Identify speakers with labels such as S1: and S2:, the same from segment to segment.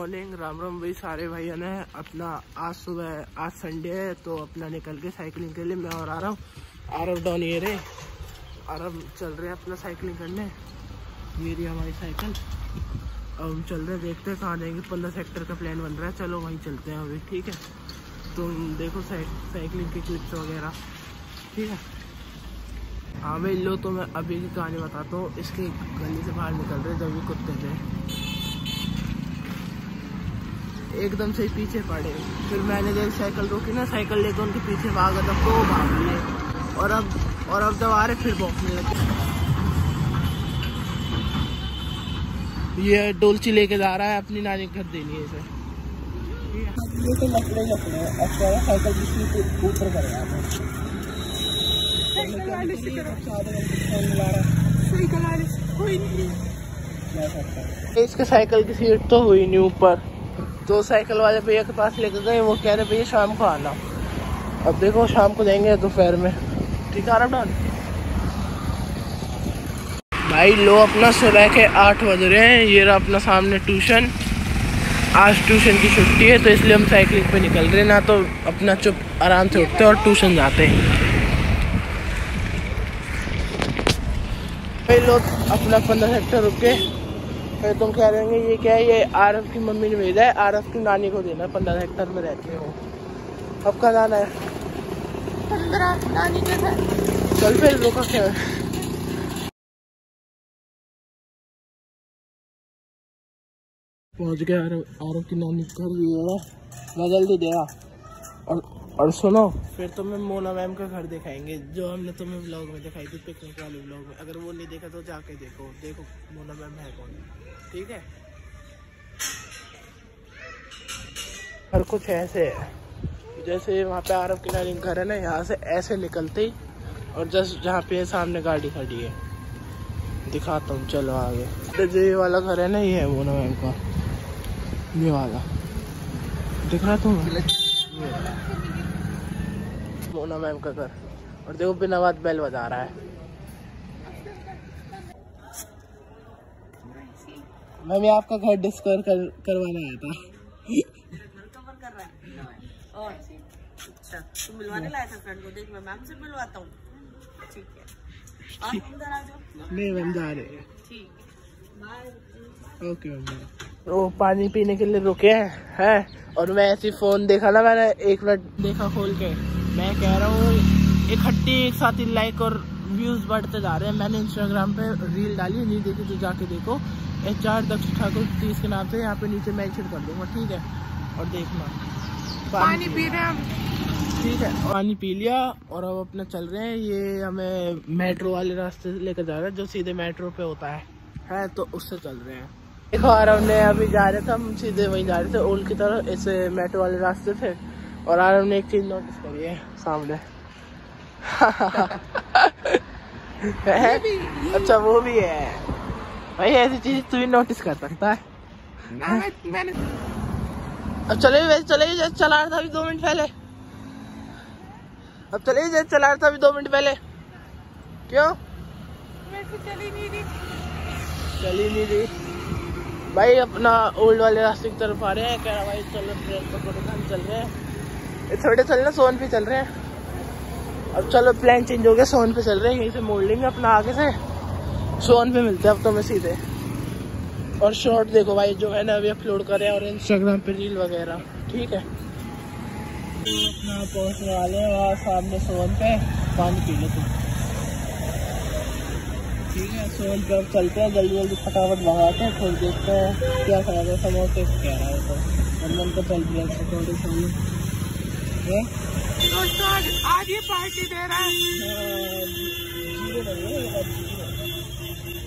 S1: Morning Ram Ram भाई, सारे भाइयों ने अपना आज सुबह, आज संडे है तो अपना निकल के साइकिलिंग के लिए मैं और आ रहा हूँ आरव डाउन ये रहे। आरव चल रहे हैं अपना साइकिलिंग करने। ये रही हमारी साइकिल अब हम चल रहे हैं, देखते हैं कहाँ जाएँगे। पंद्रह सेक्टर का प्लान बन रहा है। चलो वहीं चलते हैं अभी, ठीक है? तुम देखो साइकिलिंग की क्लिप्स वगैरह, ठीक है? हाँ भाई, लो तो मैं अभी की कहानी बताता हूँ। इसके गली से बाहर निकल रहे जब भी कुत्ते थे। एकदम से पीछे पड़े। फिर मैंने जब साइकिल रोकी ना साइकिल लेकर उनके पीछे भागा तब तो भाग लिए और अब और अब जब आ रहे फिर भौंकने लगे। ये डोलची लेके जा रहा है अपनी नानी घर देनी है इसे। ये तो लकड़े लकड़े अच्छा साइकिल ऊपर कर इसके साइकिल की सीट तो हुई नहीं ऊपर। तो साइकिल वाले भैया के पास लेकर गए, वो कह रहे, भैया, शाम को आना। अब देखो, शाम को जाएँगे दोपहर में। ठीक है, आराम डाल। भाई, लो अपना, सुबह के आठ बज रहे हैं। ये रहा अपना सामने ट्यूशन। आज ट्यूशन की छुट्टी है तो इसलिए हम साइकिलिंग पे निकल रहे हैं। ना तो अपना चुप, आराम से उठते और ट्यूशन जाते हैं। भाई लोग अपना पंद्रह सेक्टर रुक फिर तुम कह रहे ये क्या है ये आरफ की मम्मी ने भेजा है आरफ की नानी को देना पंद्रह हेक्टर में रहते हो अब कल आना है। पंद्रह नानी के घर। चल फिर रुका क्या? पहुँच गया आरफ की नानी घर मैं जल्दी देगा और और सुनो। फिर तुम्हें मोना मैम का घर दिखाएँगे जो हमने तुम्हें ब्लॉग में दिखाई थी पिकनिक वाले ब्लॉग में। अगर वो नहीं देखा तो जाके देखो। देखो मोना मैम है कौन? ठीक है? हर कुछ ऐसे है। जैसे वहाँ पे आरब किनारे घर है ना, यहाँ से ऐसे निकलते ही और जस्ट जहाँ पे सामने गाड़ी खड़ी है। दिखाता हूँ, चलो आगे। तो जो ये वाला घर है ना, ये है मोना मैम का। ये वाला। दिख रहा तुम्हें मोना मैम का घर। और देखो, बिना बात बेल बजा रहा है। मैं भी आपका घर डिस्कवर कर, करवाने आया था। अच्छा तुम मिलवाने लाया था फ्रेंड को? देख मैं मैम से मिलवाता हूँ। ठीक है। नहीं मैम जा रहे ठीक ओके मैम वो पानी पीने के लिए रुके हैं है? और मैं ऐसी फ़ोन देखा ना मैंने एक मिनट देखा खोल के। मैं कह रहा हूँ इकट्ठी एक साथ ही लाइक और व्यूज़ बढ़ते जा रहे हैं। मैंने इंस्टाग्राम पे रील डाली नहीं देखी तो जाके देखो। एच आर दक्ष ठाकुर तीस के नाम से यहाँ पे नीचे मेंशन कर दूँगा ठीक है? और देखना। पानी पी रहे हैं ठीक है पानी पी लिया और अब अपना चल रहे हैं। ये हमें मेट्रो वाले रास्ते से लेकर जा रहे हैं जो सीधे मेट्रो पे होता है। है तो उससे चल रहे हैं। देखो आराम ने अभी जा रहे थे हम सीधे वहीं जा रहे थे ओल्ड की तरफ़ ऐसे मेट्रो वाले रास्ते थे और आराम ने एक चीज़ नोटिस करी है सामने। अच्छा वो भी है। भाई ऐसी चीज़ तू भी नोटिस कर सकता है। मैंने अब चले वैसे चले जैसे चला रहा था अभी दो मिनट पहले। अब चले जैसे चला रहा था अभी दो मिनट पहले। क्यों? चली नहीं रही। चली नहीं रही। भाई अपना ओल्ड वाले रास्ते की तरफ़ आ रहे हैं। कह रहा भाई चलो ट्रेन पकड़ो हम चल रहे हैं। थोड़े चल रहे सोन पे चल रहे हैं। अब चलो प्लान चेंज हो गया, सोन पे चल रहे हैं, यहीं से मोड़ लेंगे अपना आगे से। सोन पे मिलते हैं अब तो मैं सीधे। और शॉर्ट देखो भाई, जो है ना अभी अपलोड करे और इंस्टाग्राम पे रील वगैरह, ठीक है? तो अपना पहुँचने वाले हैं वहाँ सामने सोन पे पानी पी लो तुम। ठीक है, सोन पे अब चलते हैं, जल्दी जल्दी फटाफट भगाते हैं, फिर देखते हैं क्या खा रहे समोसे रहा है। तो हम तो चल हैं थोड़े सामने दोस्तों आज आज ये पार्टी दे रहा है।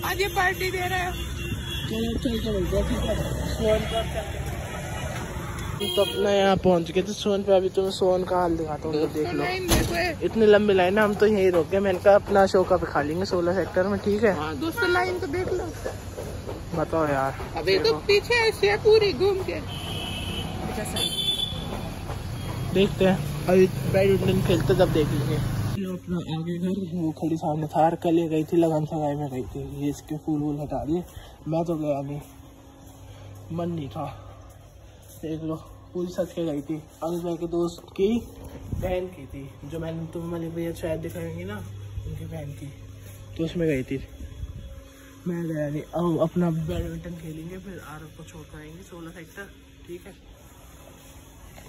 S1: हाँ, आज ये पार्टी दे रहे हैं। तो अपना यहाँ पहुँच गए थे सोन पे अभी तुम्हें सोन का हाल दिखाता हूँ देख लो। इतनी लंबी लाइन है हम तो यही रोक गए। मैंने कहा अपना शो का पे खा लेंगे सोलह सेक्टर में ठीक है? हाँ, दोस्तों लाइन तो देख लो। बताओ यार। अभी तो पीछे ऐसे पूरी घूम के। देखते हैं। अभी बैडमिंटन खेलते जब देख लेंगे अपना आगे घर वो खड़ी सामने थार कल गई थी लगन सगाई में गई थी। ये इसके फूल वूल हटा दिए। मैं तो गया नहीं। मन नहीं था। देख लो पूरी सच के गई थी। अगर भाई के दोस्त की बहन की थी जो मैंने तुम्हें मलिक भैया शायद दिखाएँगी ना उनकी बहन की। तो उसमें गई थी। मैं गया नहीं। अब अपना बैडमिंटन खेलेंगे फिर आर को छोड़ कर आएँगे सोलह सेक्टर। ठीक है।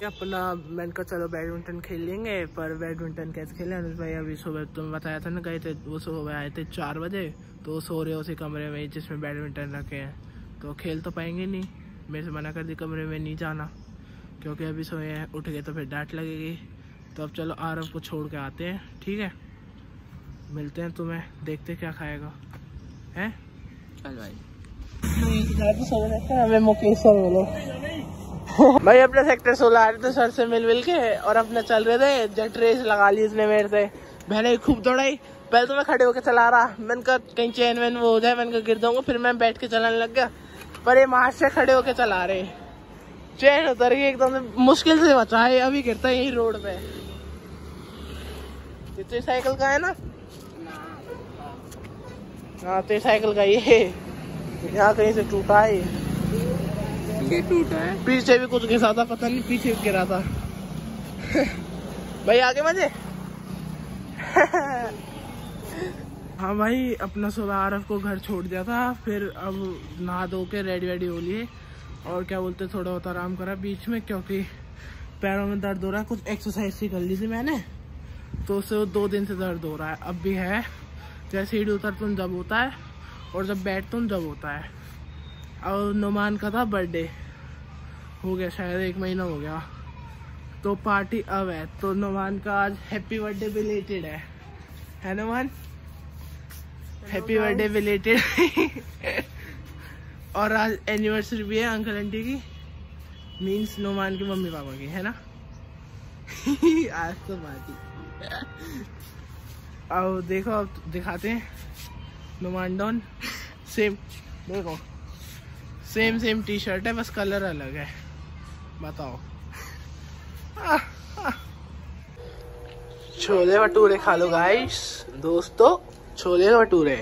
S1: अपना मैंने कहा चलो बैडमिंटन खेल लेंगे पर बैडमिंटन कैसे खेले? अनुज भाई अभी सुबह तुम बताया था ना गए थे वो सुबह आए थे चार बजे तो सो रहे उसी कमरे में जिसमें बैडमिंटन रखे हैं। तो खेल तो पाएँगे नहीं। मेरे से मना कर दी कमरे में नहीं जाना। क्योंकि अभी सोए हैं उठ गए तो फिर डांट लगेगी। तो अब चलो आरव को छोड़ के आते हैं ठीक है? मिलते हैं तुम्हें देखते क्या खाएगा। है? चल भाई। हमें मुकेश सर बोलो भाई, अपने सेक्टर सोलह आ रहे थे सर से मिल मिल के और अपने चल रहे थे जट रेस लगा ली इसने मेरे से। मैंने खूब दौड़ाई। पहले तो मैं खड़े होकर चला रहा। मैंने कहा, कहीं चैन वैन वो हो जाए, मैंने कहा, गिर जाऊँगा। फिर मैं बैठ के चलाने लग गया। पर ये मार्च से खड़े होके चला रहे। चैन उतर गई एकदम मुश्किल से बचा है, अभी गिरता है यही रोड पे। तो साइकिल का है ना? हाँ तो साइकिल का ये यहाँ कहीं से टूटा है ये टूटा है। पीछे भी कुछ घिसा था पता नहीं पीछे गिरा था। भाई आगे मज़े हाँ भाई अपना सुबह आरफ को घर छोड़ दिया था फिर अब नहा धो के रेडी वेडी हो लिए। और क्या बोलते थोड़ा बहुत आराम करा बीच में क्योंकि पैरों में दर्द हो रहा है। कुछ एक्सरसाइज सी कर ली थी मैंने तो उससे वो दो दिन से दर्द हो रहा है। अब भी है। जैसे सीढ़ी उतर तुम जब होता है और जब बैठ तुम जब होता है। और नुमान का था बर्थडे। हो गया शायद एक महीना हो गया। तो पार्टी अब है। तो नुमान का आज हैप्पी बर्थडे रिलेटेड है। है नुमान हैप्पी बर्थडे रिलेटेड और आज एनिवर्सरी भी है अंकल आंटी की। मीन्स नुमान की मम्मी पापा की है ना? आज तो पार्टी अब देखो अब दिखाते हैं। नुमान डॉन। सेम देखो। सेम सेम टी शर्ट है, बस कलर अलग है। बताओ। छोले भटूरे खा लो गाइस दोस्तों, छोले भटूरे।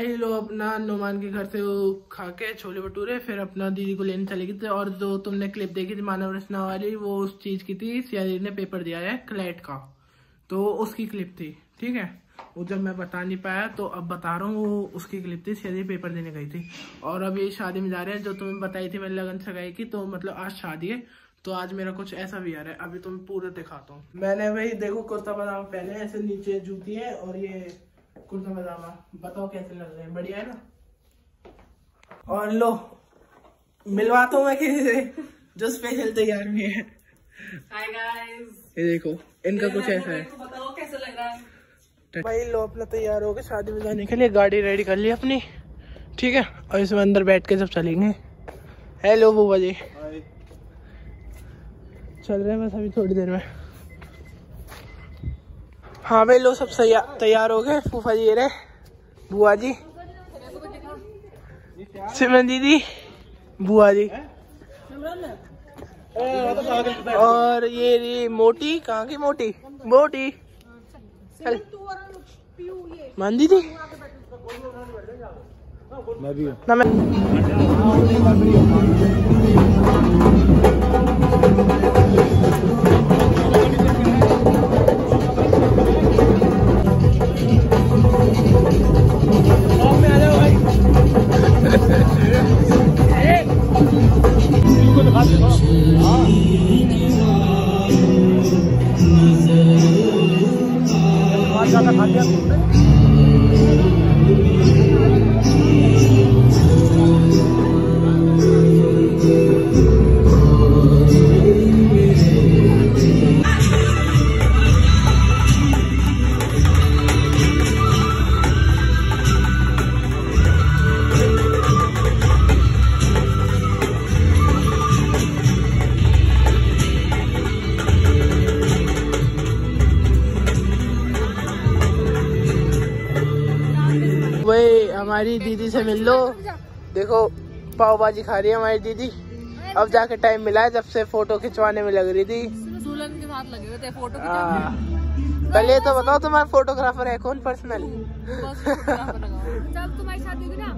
S1: भाई लोग अपना नुमान के घर से वो खा के छोले भटूरे, फिर अपना दीदी को लेने चले गए थे। और जो तुमने क्लिप देखी थी मानव रचना वाली, वो उस चीज़ की थी सिया ने पेपर दिया है क्लैट का। तो उसकी क्लिप थी, ठीक है? वो जब मैं बता नहीं पाया तो अब बता रहा हूँ, वो उसकी क्लिप थी शादी पेपर देने गई थी। और अब ये शादी में जा रहे हैं, जो तुम्हें बताई थी मैंने लगन सगाई की तो मतलब आज शादी है तो आज मेरा कुछ ऐसा भी आ रहा है, अभी तुम पूरा दिखाता हूँ। मैंने भाई, देखो कुर्ता पजामा पहने ऐसे नीचे जूती है, और ये कुर्ता पजामा। बताओ कैसे लग रहे हैं? बढ़िया है ना? और लो मिलवाता हूँ मैं किसी से जो स्पेशल तैयार भी है। ये देखो इनका कुछ ऐसा है। बताओ कैसे लग रहा है? भाई लो अपना तैयार हो गए शादी में जाने के लिए गाड़ी रेडी कर ली अपनी। ठीक है और इसमें अंदर बैठ के सब चलेंगे। हेलो बुआ जी। चल रहे हैं बस अभी थोड़ी देर में। हाँ भाई लो सब तैयार हो गए फूफा जी रहे। बुआ जी। सिमरन दीदी। बुआ जी। और ये, ये मोटी। कहाँ की मोटी? मोटी। मान दी थी मैं भी ना मैं Ah. हमारी दीदी से मिल लो देखो पाव भाजी खा रही है हमारी दीदी अब जाके टाइम मिला है जब से फ़ोटो खिंचवाने में लग रही थी
S2: दुल्हन के साथ लगे हुए थे फ़ोटो
S1: हाँ। पहले तो बताओ तुम्हारा फोटोग्राफर है कौन पर्सनल
S2: जब तुम्हारी शादी होगी ना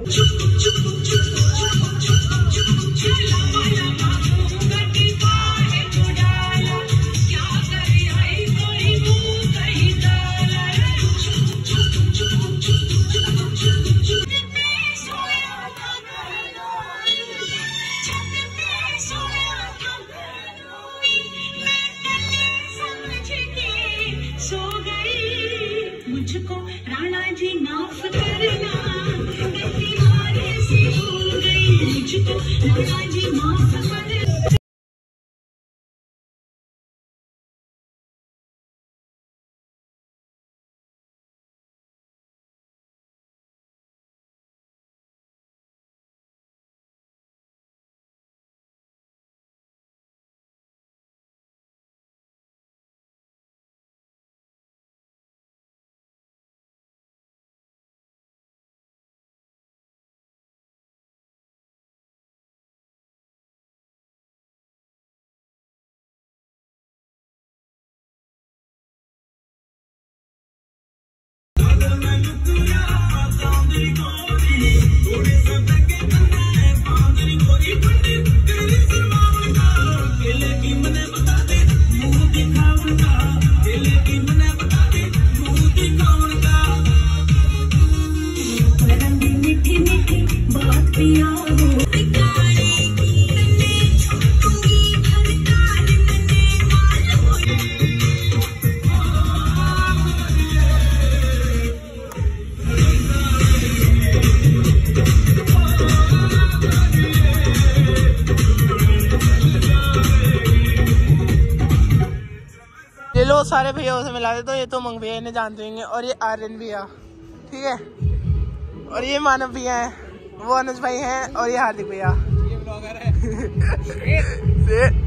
S1: सारे भैया से मिला दे तो ये तो मंग भैया इन्हें जानते होंगे और ये आर्यन भैया ठीक है? और ये मानव भैया है वो अनुज भाई हैं और ये हार्दिक भैया। ये ब्लॉगर है।